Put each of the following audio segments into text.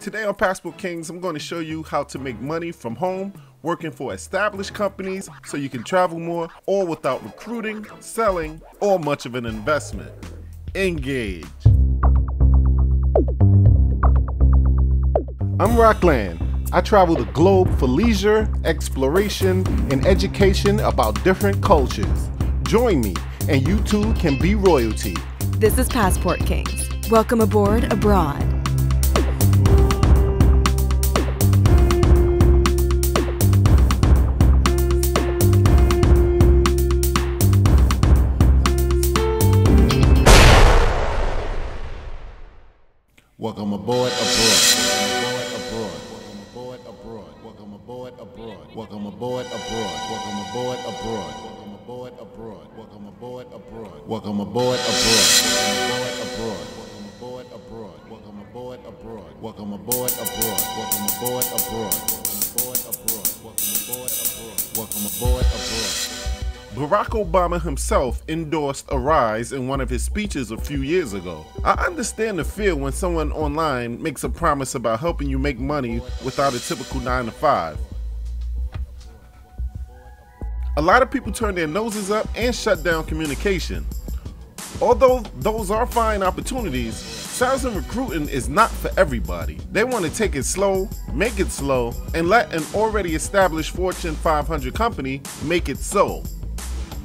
Today on Passport Kings, I'm going to show you how to make money from home working for established companies so you can travel more, all without recruiting, selling, or much of an investment. Engage. I'm Rockland. I travel the globe for leisure, exploration, and education about different cultures. Join me, and you too can be royalty. This is Passport Kings. Welcome aboard abroad. Welcome aboard abroad. Welcome aboard abroad. Welcome aboard abroad. Welcome aboard abroad. Welcome aboard abroad. Welcome aboard abroad. Welcome aboard abroad. Welcome aboard abroad. Welcome aboard abroad. Welcome aboard abroad. Welcome aboard abroad. Welcome aboard abroad. Barack Obama himself endorsed Arise in one of his speeches a few years ago. I understand the feel when someone online makes a promise about helping you make money without a typical 9 to 5. A lot of people turn their noses up and shut down communication. Although those are fine opportunities, sales and recruiting is not for everybody. They want to take it slow, make it slow, and let an already established Fortune 500 company make it so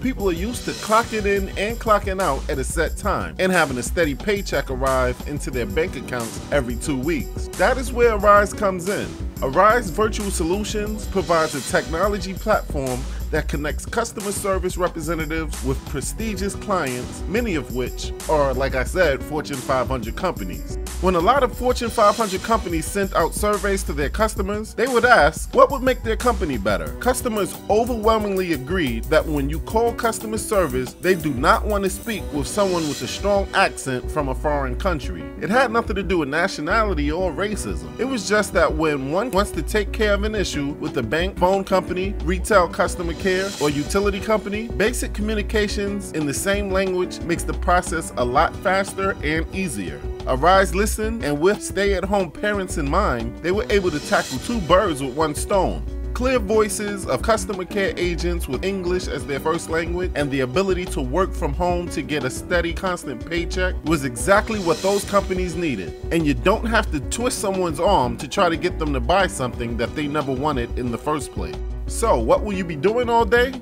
people are used to clocking in and clocking out at a set time and having a steady paycheck arrive into their bank accounts every two weeks. That is where Arise comes in. Arise Virtual Solutions provides a technology platform that connects customer service representatives with prestigious clients, many of which are, like I said, Fortune 500 companies. When a lot of Fortune 500 companies sent out surveys to their customers, they would ask what would make their company better. Customers overwhelmingly agreed that when you call customer service, they do not want to speak with someone with a strong accent from a foreign country. It had nothing to do with nationality or racism. It was just that when one wants to take care of an issue with a bank, phone company, retail customer care, or utility company, basic communications in the same language makes the process a lot faster and easier. Arise Listen, and with stay at home parents in mind, they were able to tackle two birds with one stone. Clear voices of customer care agents with English as their first language and the ability to work from home to get a steady, constant paycheck was exactly what those companies needed. And you don't have to twist someone's arm to try to get them to buy something that they never wanted in the first place. So, what will you be doing all day?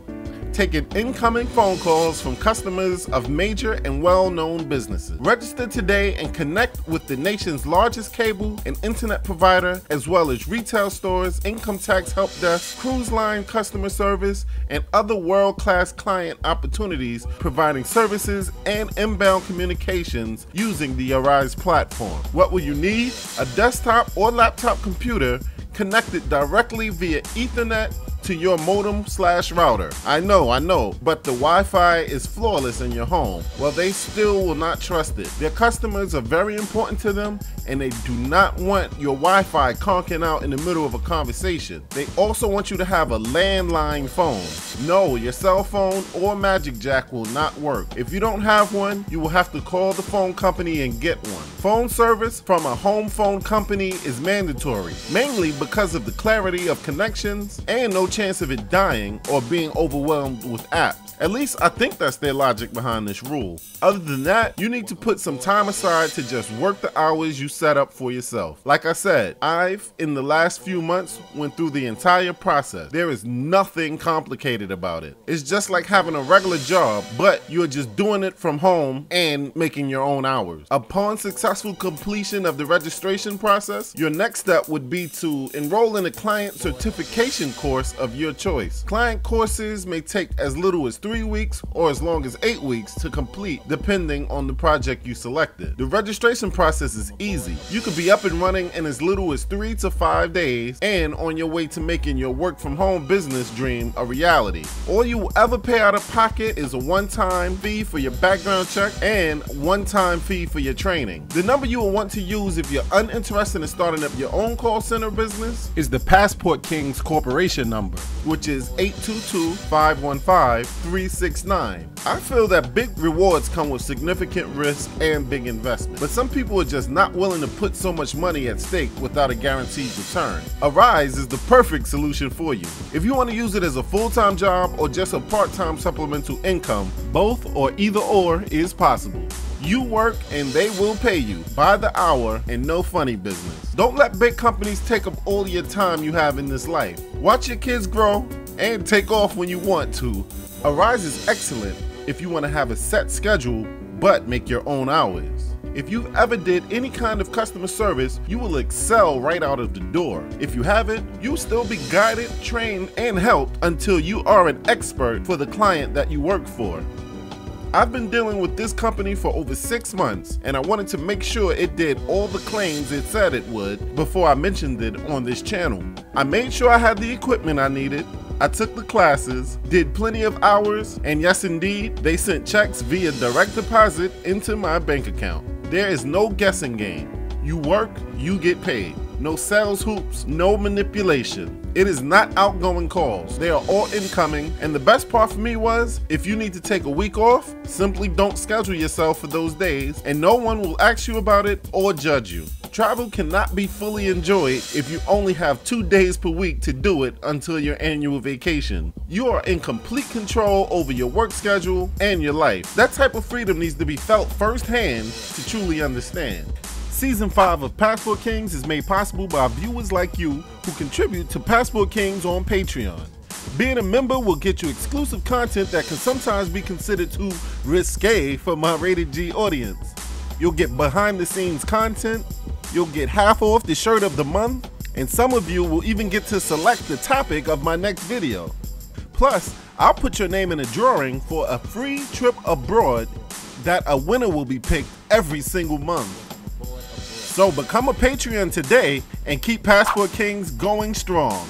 Taking incoming phone calls from customers of major and well-known businesses. Register today and connect with the nation's largest cable and internet provider, as well as retail stores, income tax help desk, cruise line customer service, and other world-class client opportunities providing services and inbound communications using the Arise platform. What will you need? A desktop or laptop computer connected directly via Ethernet to your modem slash router. I know, I know, but the Wi-Fi is flawless in your home. Well, they still will not trust it. Their customers are very important to them and they do not want your Wi-Fi conking out in the middle of a conversation. They also want you to have a landline phone. No, your cell phone or Magic Jack will not work. If you don't have one, you will have to call the phone company and get one. Phone service from a home phone company is mandatory, mainly because of the clarity of connections and no chance of it dying or being overwhelmed with apps. At least I think that's their logic behind this rule. Other than that, you need to put some time aside to just work the hours you set up for yourself. Like I said, I've, in the last few months, went through the entire process. There is nothing complicated about it. It's just like having a regular job, but you're just doing it from home and making your own hours. Upon successful completion of the registration process, your next step would be to enroll in a client certification course of your choice. Client courses may take as little as three weeks or as long as eight weeks to complete, depending on the project you selected. The registration process is easy. You could be up and running in as little as three to five days and on your way to making your work from home business dream a reality. All you will ever pay out of pocket is a one time fee for your background check and one time fee for your training. The number you will want to use if you're uninterested in starting up your own call center business is the Passport Kings Corporation number, which is 822 515 369. I feel that big rewards come with significant risk and big investment, but some people are just not willing to put so much money at stake without a guaranteed return. Arise is the perfect solution for you. If you want to use it as a full-time job or just a part-time supplemental income, both or either or is possible. You work and they will pay you by the hour and no funny business. Don't let big companies take up all your time you have in this life. Watch your kids grow and take off when you want to. Arise is excellent if you want to have a set schedule but make your own hours. If you've ever did any kind of customer service, you will excel right out of the door. If you haven't, you'll still be guided, trained, and helped until you are an expert for the client that you work for. I've been dealing with this company for over six months, and I wanted to make sure it did all the claims it said it would before I mentioned it on this channel. I made sure I had the equipment I needed, I took the classes, did plenty of hours, and yes indeed, they sent checks via direct deposit into my bank account. There is no guessing game. You work, you get paid. No sales hoops, no manipulation. It is not outgoing calls. They are all incoming. And the best part for me was if you need to take a week off, simply don't schedule yourself for those days and no one will ask you about it or judge you. Travel cannot be fully enjoyed if you only have two days per week to do it until your annual vacation. You are in complete control over your work schedule and your life. That type of freedom needs to be felt firsthand to truly understand. Season 5 of Passport Kings is made possible by viewers like you who contribute to Passport Kings on Patreon. Being a member will get you exclusive content that can sometimes be considered too risque for my rated G audience. You'll get behind the scenes content, you'll get half off the shirt of the month, and some of you will even get to select the topic of my next video. Plus, I'll put your name in a drawing for a free trip abroad that a winner will be picked every single month. So become a Patreon today and keep Passport Kings going strong.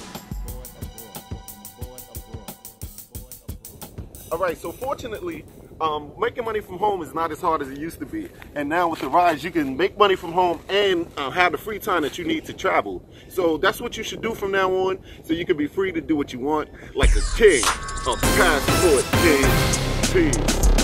All right, so fortunately, um, making money from home is not as hard as it used to be. And now with the rise, you can make money from home and uh, have the free time that you need to travel. So that's what you should do from now on, so you can be free to do what you want, like a king of Passport Kings. Peace.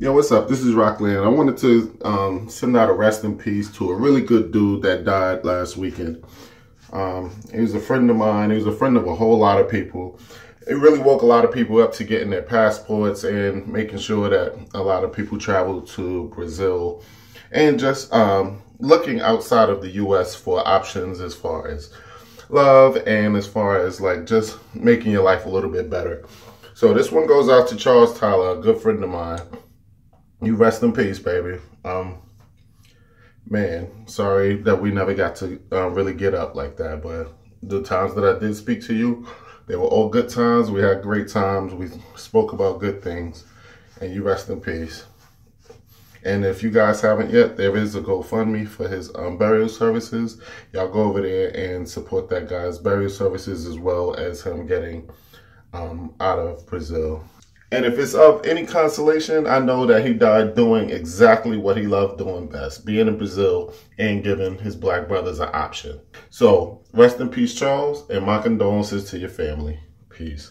Yo, what's up? This is Rockland. I wanted to um, send out a rest in peace to a really good dude that died last weekend. Um, he was a friend of mine. He was a friend of a whole lot of people. It really woke a lot of people up to getting their passports and making sure that a lot of people traveled to Brazil and just um, looking outside of the U.S. for options as far as love and as far as like just making your life a little bit better. So this one goes out to Charles Tyler, a good friend of mine you rest in peace, baby. Um, man, sorry that we never got to uh, really get up like that, but the times that I did speak to you, they were all good times. We had great times. We spoke about good things, and you rest in peace. And if you guys haven't yet, there is a GoFundMe for his um, burial services. Y'all go over there and support that guy's burial services as well as him getting um, out of Brazil. And if it's of any consolation, I know that he died doing exactly what he loved doing best, being in Brazil and giving his black brothers an option. So rest in peace, Charles, and my condolences to your family. Peace.